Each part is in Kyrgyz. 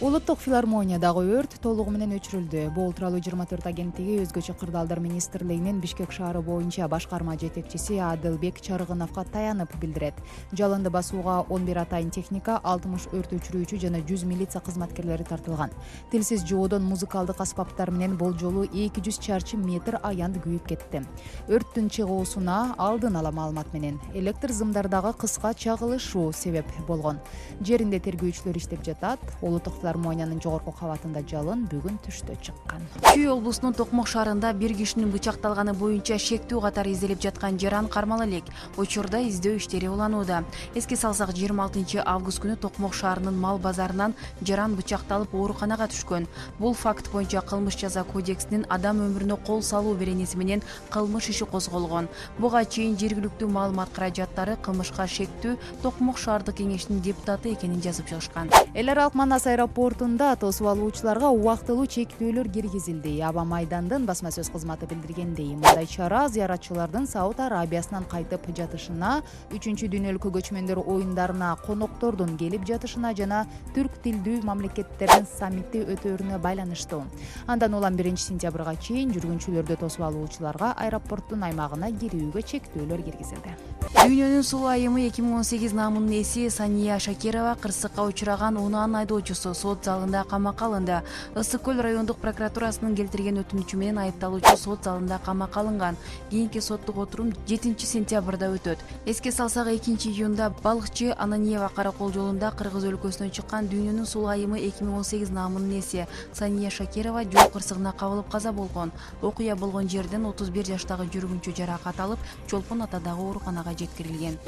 улуттук филармониядагы өрт толугу менен өчүрүлдү. Бул тууралуу жыйырма төрт агенттиги өзгөчө кырдаалдар министрлигинин бишкек шаары боюнча башкарма жетекчиси адылбек чарыгыновго таянып билдирет. Жалынды басууга он бир атайын техника алтымыш өрт өчүрүүчү жана жүз милиция кызматкерлери тартылган. Тилсиз жоодон музыкалдык аспаптар менен болжолу эки жүз чарчы метр аянт күйүп кетти. Өрттүн чыгуусуна алдын ала маалымат менен. Электр зымдардагы кыска чагылышуу себеп болгон. Жеринде тергөөчүлөр иштеп жатат. Улуттук филармониянын жогорку кабатында жалын бүгүн түштө чыккан. Чүй облусунун токмок шаарында бир кишинин бычакталганы боюнча шектүү катары изделип жаткан жаран кармала элек учурда издөө иштери уланууда. Эске салсак жыйырма алтынчы август күнү токмок шаарынын мал базарынан жаран бычакталып ооруканага түшкөн. Бул факт боюнча кылмыш жаза кодексинин адам өмүрүнө кол салуу беренеси менен кылмыш иши козголгон. Буга чейин жергиликтүү маалымат каражаттары кылмышка шектүү токмок шаардык кеңешинин депутаты экенин жазып чыгышкан. Эл аралык манас аэропортунда тосуп алуучуларга убактылуу чектөөлөр киргизилди. Аба майдандын басма сөз кызматы билдиргендей мындай чара зыяратчылардын сауд арабиясынан кайтып жатышына үчүнчү дүйнөлүк көчмөндөр оюндарына коноктордун келип жатышына жана түрк тилдүү мамлекеттердин саммити өтөөрүнө байланыштуу. Андан улам биринчи сентябрга чейин жүргүнчүлөрдү тосуп алуучуларга аэропорттун аймагына кирүүгө чектөөлөр киргизилди. Дүйнөнүн суу айымы эки миң он сегиз наамынын ээси сания шакирова кырсыкка учураган унаанын айдоочусу сот залында камакка алынды. ысык көл райондук прокуратурасынын келтирген өтүнүчү менен айыпталуучу сот залында камакка алынган. Кийинки соттук отурум жетинчи сентябрда өтөт. Эске салсак экинчи июнда балыкчы ананиева каракол жолунда кыргыз өлкөсүнөн чыккан дүйнөнүн суу айымы эки миң он сегиз наамынын ээси сания шакирова жол кырсыгына кабылып каза болгон. Окуя болгон жерден отуз бир жаштагы жүргүнчү жаракат алып чолпон атадагы ооруканага жеткирилген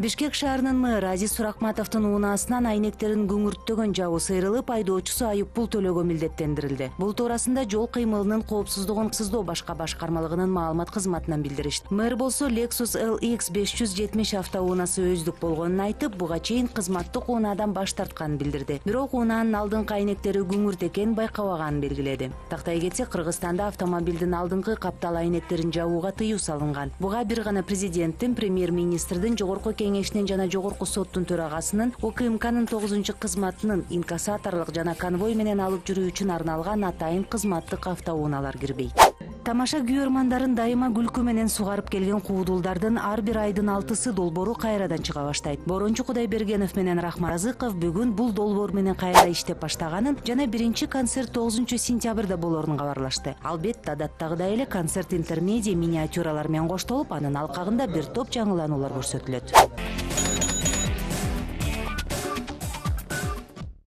бишкек шаарынын мэри азиз суракматовдун унаасынан айнектерин күңүрттөгөн жабуу ыйрылып айдоочусу айып пул төлөөгө милдеттендирилди. Бул туурасында жол кыймылынын коопсуздугун сыздоо башка башкармалыгынын маалымат кызматынан билдиришти мэр болсо lexus lx беш жүз жетимиш автоунаасы өздүк болгонун айтып буга чейин кызматтык унаадан баш тартканын билдирди. Бирок унаанын алдыңкы айнектери күңүрт экенин байкабаганын белгиледи. Тактай кетсек кыргызстанда автомобилдин алдыңкы каптал айнектерин жабууга тыюу салынган. Буга бир гана президенттин премьер министрдин жогорку кеңешинин жана жогорку соттун төрагасынын укмкнын тогузунчу кызматынын инкассаторлук жана конвой менен алып жүрүү үчүн арналган атайын кызматтык автоунaalар кирбейт тамаша күйөрмандарын дайыма күлкү менен сугарып келген куудулдардын ар бир айдын алтысы долбоору кайрадан чыга баштайт борончу кудайбергенов менен рахмаразыков бүгүн бул долбоор менен кайра иштеп баштаганын жана биринчи концерт тогузунчу сентябрда болоорун кабарлашты албетте адаттагыдай эле концерт интермедиа миниатюралар менен коштолуп анын алкагында бир топ жаңылануулар көрсөтүлөт